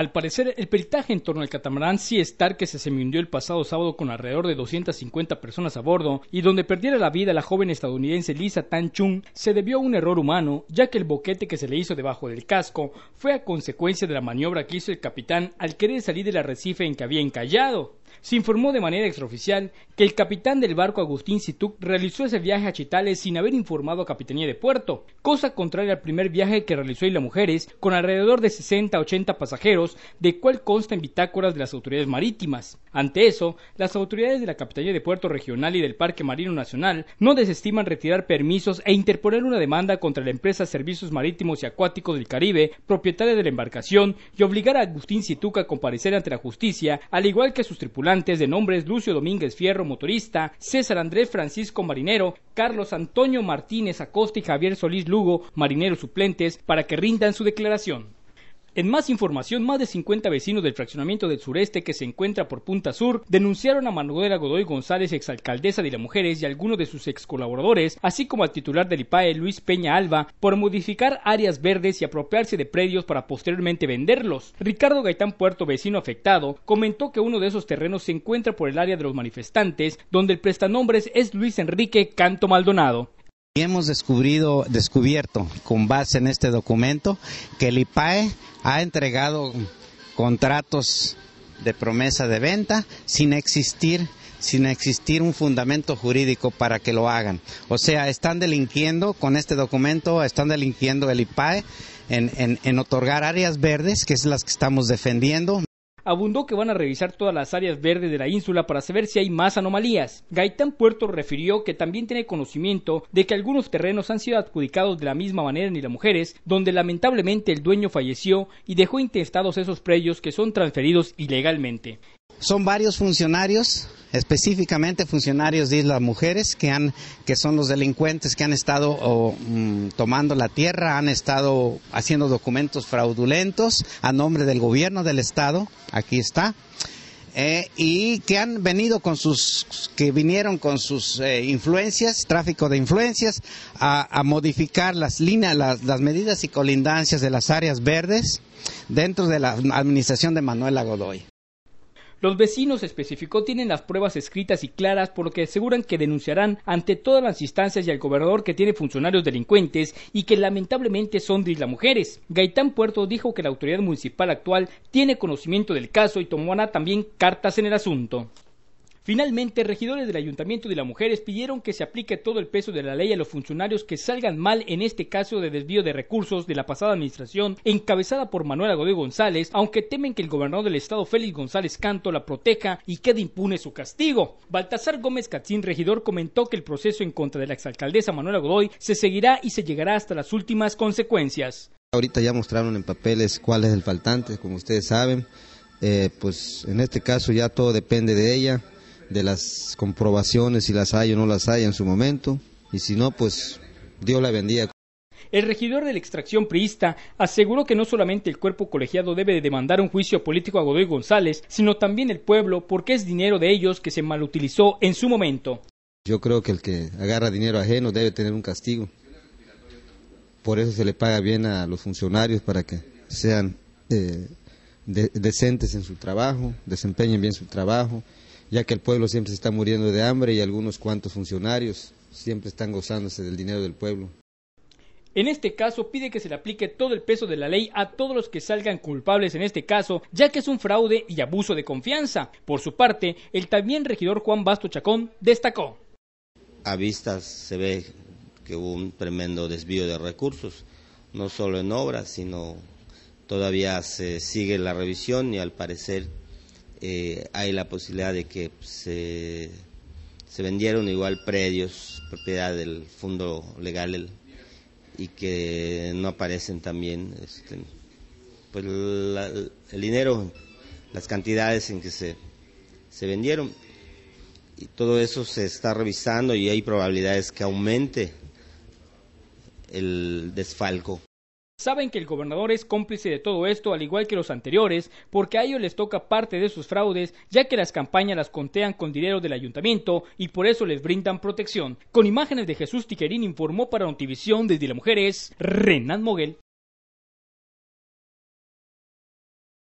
Al parecer, el peritaje en torno al catamarán Sea Star que se semihundió el pasado sábado con alrededor de 250 personas a bordo y donde perdiera la vida la joven estadounidense Lisa Tan Chung se debió a un error humano, ya que el boquete que se le hizo debajo del casco fue a consecuencia de la maniobra que hizo el capitán al querer salir del arrecife en que había encallado. Se informó de manera extraoficial que el capitán del barco Agustín Situc realizó ese viaje a Chitales sin haber informado a Capitanía de Puerto, cosa contraria al primer viaje que realizó Isla Mujeres con alrededor de 60 a 80 pasajeros, de cual consta en bitácoras de las autoridades marítimas. Ante eso, las autoridades de la Capitanía de Puerto Regional y del Parque Marino Nacional no desestiman retirar permisos e interponer una demanda contra la empresa Servicios Marítimos y Acuáticos del Caribe, propietaria de la embarcación, y obligar a Agustín Situc a comparecer ante la justicia, al igual que sus tripulantes de nombres Lucio Domínguez Fierro, motorista, César Andrés Francisco Marinero, Carlos Antonio Martínez Acosta y Javier Solís Lugo, marineros suplentes, para que rindan su declaración. En más información, más de 50 vecinos del fraccionamiento del sureste que se encuentra por Punta Sur denunciaron a Manuela Godoy González, exalcaldesa de las Mujeres, y algunos de sus ex colaboradores, así como al titular del IPAE, Luis Peña Alba, por modificar áreas verdes y apropiarse de predios para posteriormente venderlos. Ricardo Gaitán Puerto, vecino afectado, comentó que uno de esos terrenos se encuentra por el área de los manifestantes, donde el prestanombres es Luis Enrique Canto Maldonado. Hemos descubierto, con base en este documento, que el IPAE ha entregado contratos de promesa de venta sin existir sin existir un fundamento jurídico para que lo hagan. O sea, están delinquiendo con este documento, están delinquiendo el IPAE en, en, en otorgar áreas verdes, que es las que estamos defendiendo abundó que van a revisar todas las áreas verdes de la ínsula para saber si hay más anomalías. Gaitán Puerto refirió que también tiene conocimiento de que algunos terrenos han sido adjudicados de la misma manera en las Mujeres, donde lamentablemente el dueño falleció y dejó intestados esos predios que son transferidos ilegalmente. Son varios funcionarios, específicamente funcionarios de Islas Mujeres, que, han, son los delincuentes que han estado mm, tomando la tierra, han estado haciendo documentos fraudulentos a nombre del gobierno del Estado, aquí está, eh, y que han venido con sus, que vinieron con sus eh, influencias, tráfico de influencias, a, modificar las líneas, las, las medidas y colindancias de las áreas verdes dentro de la administración de Manuela Godoy. Los vecinos, especificó, tienen las pruebas escritas y claras, por lo que aseguran que denunciarán ante todas las instancias y al gobernador que tiene funcionarios delincuentes y que lamentablemente son de Isla Mujeres. Gaitán Puerto dijo que la autoridad municipal actual tiene conocimiento del caso y tomará también cartas en el asunto. Finalmente, regidores del Ayuntamiento de las Mujeres pidieron que se aplique todo el peso de la ley a los funcionarios que salgan mal en este caso de desvío de recursos de la pasada administración encabezada por Manuel Godoy González, aunque temen que el gobernador del estado Félix González Canto la proteja y quede impune su castigo. Baltasar Gómez Catzín, regidor, comentó que el proceso en contra de la exalcaldesa Manuela Godoy se seguirá y se llegará hasta las últimas consecuencias. Ahorita ya mostraron en papeles cuál es el faltante, como ustedes saben. Eh, pues en este caso ya todo depende de ella de las comprobaciones, si las hay o no las hay en su momento, y si no, pues Dios la bendiga. El regidor de la extracción priista aseguró que no solamente el cuerpo colegiado debe de demandar un juicio político a Godoy González, sino también el pueblo, porque es dinero de ellos que se malutilizó en su momento. Yo creo que el que agarra dinero ajeno debe tener un castigo. Por eso se le paga bien a los funcionarios para que sean eh, decentes en su trabajo, desempeñen bien su trabajo ya que el pueblo siempre se está muriendo de hambre y algunos cuantos funcionarios siempre están gozándose del dinero del pueblo. En este caso pide que se le aplique todo el peso de la ley a todos los que salgan culpables en este caso, ya que es un fraude y abuso de confianza. Por su parte, el también regidor Juan Basto Chacón destacó. A vistas se ve que hubo un tremendo desvío de recursos, no solo en obras, sino todavía se sigue la revisión y al parecer eh, hay la posibilidad de que se, se, vendieron igual predios, propiedad del fondo legal y que no aparecen también este, pues el dinero, las cantidades en que se, se vendieron. Y todo eso se está revisando y hay probabilidades que aumente el desfalco. Saben que el gobernador es cómplice de todo esto, al igual que los anteriores, porque a ellos les toca parte de sus fraudes, ya que las campañas las contean con dinero del ayuntamiento y por eso les brindan protección. Con imágenes de Jesús Tiquerín informó para Notivisión desde la Mujeres, Renan Moguel.